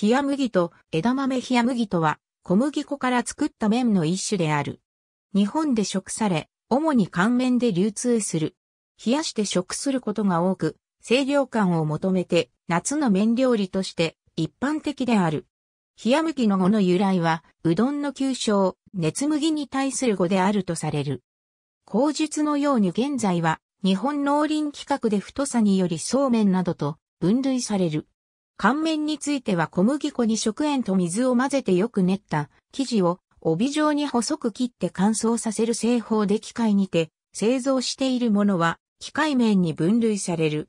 冷麦と枝豆冷麦とは小麦粉から作った麺の一種である。日本で食され、主に乾麺で流通する。冷やして食することが多く、清涼感を求めて夏の麺料理として一般的である。冷麦の語の由来は、うどんの旧称、熱麦に対する語であるとされる。口述のように現在は、日本農林規格で太さによりそうめんなどと分類される。乾麺については小麦粉に食塩と水を混ぜてよく練った生地を帯状に細く切って乾燥させる製法で機械にて製造しているものは機械麺に分類される。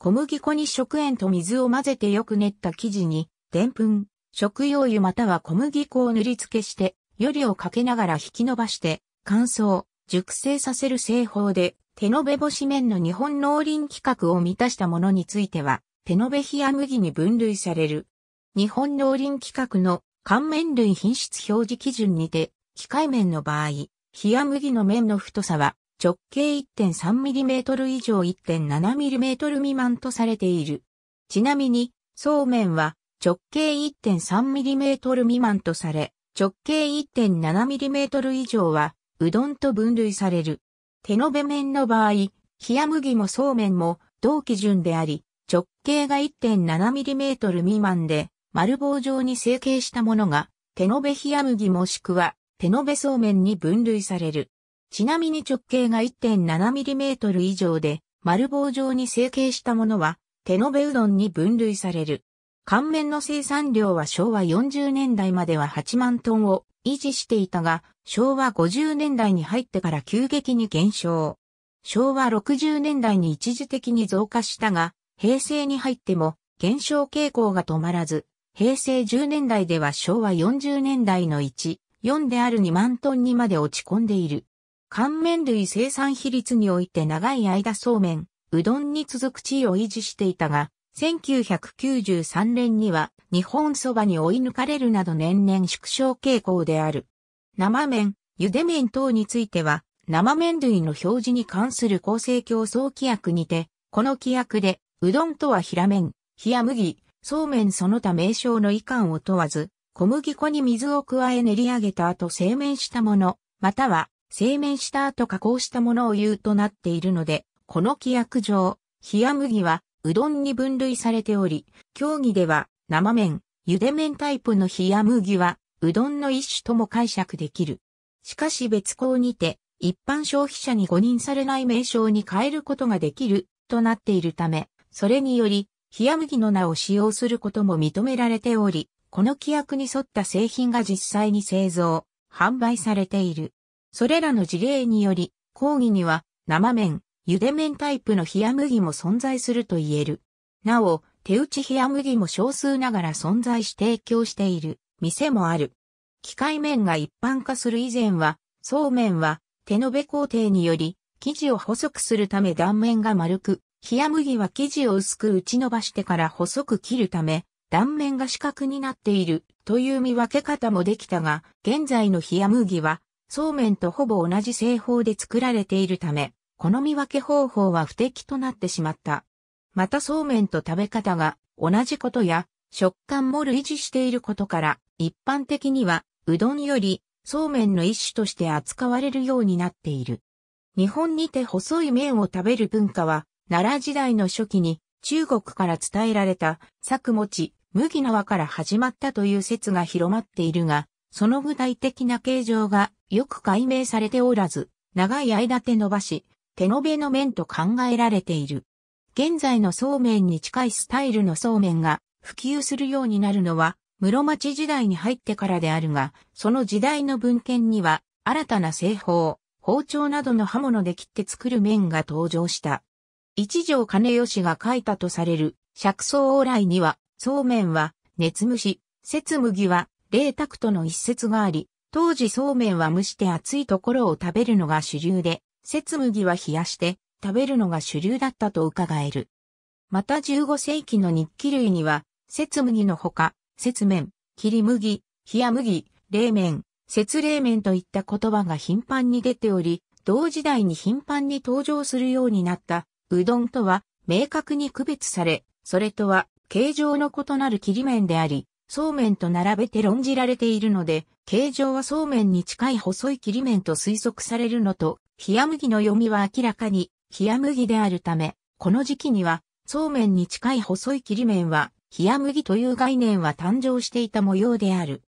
小麦粉に食塩と水を混ぜてよく練った生地に、でんぷん、食用油または小麦粉を塗り付けして、よりをかけながら引き伸ばして、乾燥、熟成させる製法で、手延べ干し麺の日本農林規格を満たしたものについては、手延べ冷麦に分類される。日本農林規格の乾麺類品質表示基準にて、機械麺の場合、冷麦の麺の太さは直径 1.3mm 以上 1.7mm 未満とされている。ちなみに、そうめんは直径 1.3mm 未満とされ、直径 1.7mm 以上はうどんと分類される。手延べ麺の場合、冷麦もそうめんも同基準であり、直径が 1.7mm 未満で、丸棒状に成形したものが、手延べ冷麦もしくは、手延べそうめんに分類される。ちなみに直径が 1.7mm 以上で、丸棒状に成形したものは、手延べうどんに分類される。乾麺の生産量は昭和40年代までは8万トンを維持していたが、昭和50年代に入ってから急激に減少。昭和60年代に一時的に増加したが、平成に入っても減少傾向が止まらず、平成10年代では昭和40年代の1、4である2万トンにまで落ち込んでいる。乾麺類生産比率において長い間そうめん、うどんに続く地位を維持していたが、1993年には日本そばに追い抜かれるなど年々縮小傾向である。生麺、茹で麺等については、生麺類の表示に関する構成競争規約にて、この規約でうどんとは平麺、冷麦、そうめんその他名称の遺憾を問わず、小麦粉に水を加え練り上げた後製麺したもの、または製麺した後加工したものを言うとなっているので、この規約上、冷麦はうどんに分類されており、競技では生麺、茹で麺タイプの冷麦はうどんの一種とも解釈できる。しかし別項にて、一般消費者に誤認されない名称に変えることができるとなっているため、それにより、冷麦の名を使用することも認められており、この規約に沿った製品が実際に製造、販売されている。それらの事例により、講義には生麺、茹で麺タイプの冷麦も存在すると言える。なお、手打ち冷麦も少数ながら存在し提供している店もある。機械麺が一般化する以前は、そうめんは手延べ工程により生地を細くするため断面が丸く、冷麦は生地を薄く打ち伸ばしてから細く切るため、断面が四角になっているという見分け方もできたが、現在の冷麦は、そうめんとほぼ同じ製法で作られているため、この見分け方法は不適となってしまった。またそうめんと食べ方が同じことや、食感も類似していることから、一般的には、うどんより、そうめんの一種として扱われるようになっている。日本にて細い麺を食べる文化は、奈良時代の初期に中国から伝えられた作餅、麦縄から始まったという説が広まっているが、その具体的な形状がよく解明されておらず、長い間手伸ばし、手延べの麺と考えられている。現在のそうめんに近いスタイルのそうめんが普及するようになるのは室町時代に入ってからであるが、その時代の文献には新たな製法、包丁などの刃物で切って作る麺が登場した。一条金吉が書いたとされる釈草往来には、そうめんは熱蒸し、節麦は冷卓との一節があり、当時そうめんは蒸して熱いところを食べるのが主流で、節麦は冷やして食べるのが主流だったと伺える。また15世紀の日記類には、節麦のほか、節麺、切り麦、冷麦、冷麺、節冷麺といった言葉が頻繁に出ており、同時代に頻繁に登場するようになったうどんとは明確に区別され、それとは形状の異なる切り麺であり、そうめんと並べて論じられているので、形状はそうめんに近い細い切り麺と推測されるのと、冷麦の読みは明らかに冷麦であるため、この時期には、そうめんに近い細い切り麺は、冷麦という概念は誕生していた模様である。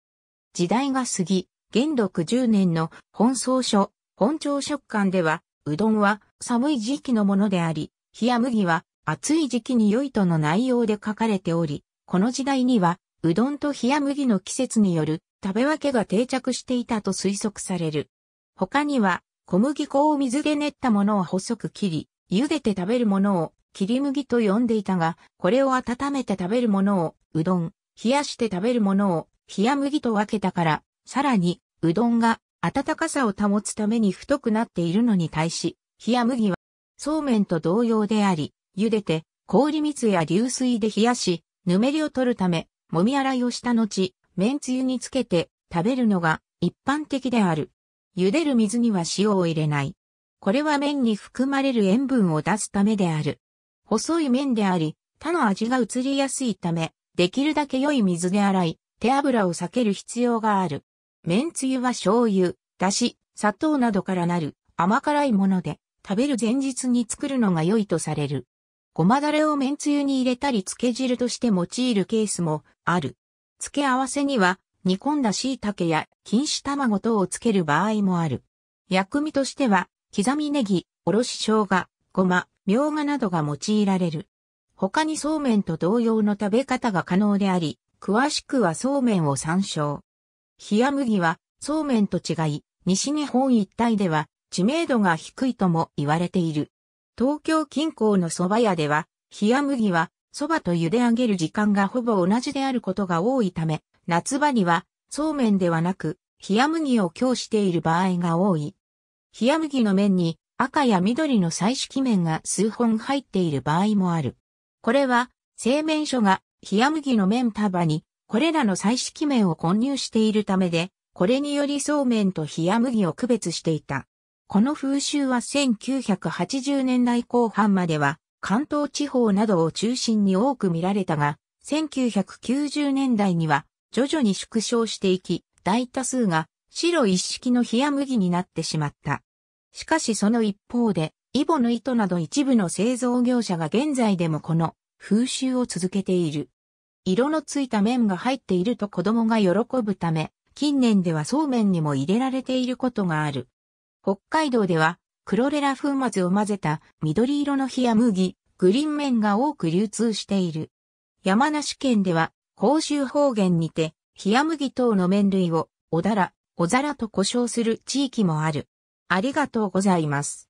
時代が過ぎ、元禄10年の本草書、本朝食感では、うどんは寒い時期のものであり、冷麦は暑い時期に良いとの内容で書かれており、この時代には、うどんと冷麦の季節による食べ分けが定着していたと推測される。他には、小麦粉を水で練ったものを細く切り、茹でて食べるものを切り麦と呼んでいたが、これを温めて食べるものをうどん、冷やして食べるものを冷麦と分けたから、さらに、うどんが温かさを保つために太くなっているのに対し、冷や麦は、そうめんと同様であり、茹でて、氷水や流水で冷やし、ぬめりを取るため、揉み洗いをした後、麺つゆにつけて食べるのが一般的である。茹でる水には塩を入れない。これは麺に含まれる塩分を出すためである。細い麺であり、他の味が移りやすいため、できるだけ良い水で洗い、手油を避ける必要がある。麺つゆは醤油、だし、砂糖などからなる甘辛いもので、食べる前日に作るのが良いとされる。ごまだれを麺つゆに入れたり漬け汁として用いるケースもある。付け合わせには煮込んだ椎茸や錦糸卵等をつける場合もある。薬味としては刻みネギ、おろし生姜、ごま、みょうがなどが用いられる。他にそうめんと同様の食べ方が可能であり、詳しくはそうめんを参照。冷麦はそうめんと違い、西日本一帯では知名度が低いとも言われている。東京近郊の蕎麦屋では、冷麦は蕎麦と茹で上げる時間がほぼ同じであることが多いため、夏場にはそうめんではなく、冷麦を強している場合が多い。冷麦の麺に赤や緑の彩色麺が数本入っている場合もある。これは、製麺所が冷麦の麺束にこれらの彩色麺を混入しているためで、これによりそうめんと冷麦を区別していた。この風習は1980年代後半までは関東地方などを中心に多く見られたが、1990年代には徐々に縮小していき、大多数が白一式の冷麦になってしまった。しかしその一方で、イボの糸など一部の製造業者が現在でもこの風習を続けている。色のついた麺が入っていると子供が喜ぶため、近年ではそうめんにも入れられていることがある。北海道では、クロレラ粉末を混ぜた緑色の冷麦、グリーン麺が多く流通している。山梨県では、甲州方言にて、冷麦等の麺類を、おだら、おざらと呼称する地域もある。ありがとうございます。